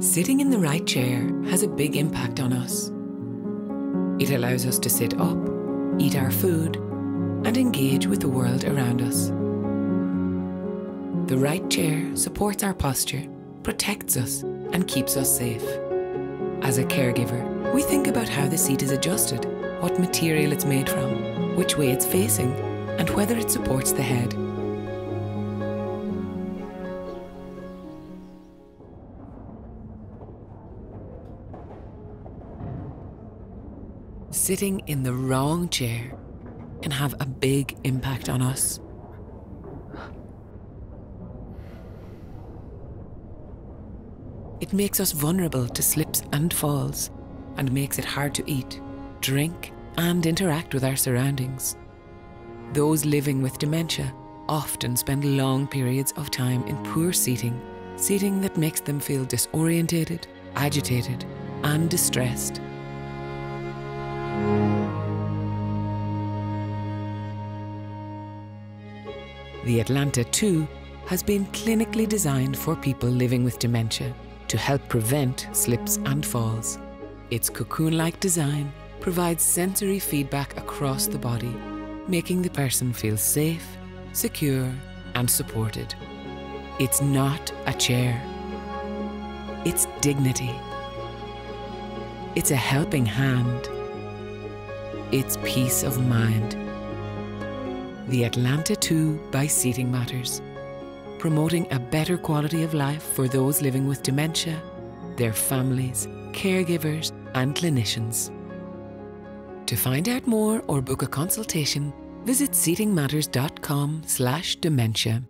Sitting in the right chair has a big impact on us. It allows us to sit up, eat our food, and engage with the world around us. The right chair supports our posture, protects us, and keeps us safe. As a caregiver, we think about how the seat is adjusted, what material it's made from, which way it's facing, and whether it supports the head. Sitting in the wrong chair can have a big impact on us. It makes us vulnerable to slips and falls and makes it hard to eat, drink, and interact with our surroundings. Those living with dementia often spend long periods of time in poor seating, seating that makes them feel disorientated, agitated, and distressed. The Atlanta 2 has been clinically designed for people living with dementia to help prevent slips and falls. Its cocoon-like design provides sensory feedback across the body, making the person feel safe, secure and supported. It's not a chair. It's dignity. It's a helping hand. It's peace of mind. The Atlanta 2 by Seating Matters, promoting a better quality of life for those living with dementia, their families, caregivers, and clinicians. To find out more or book a consultation, visit seatingmatters.com slash dementia.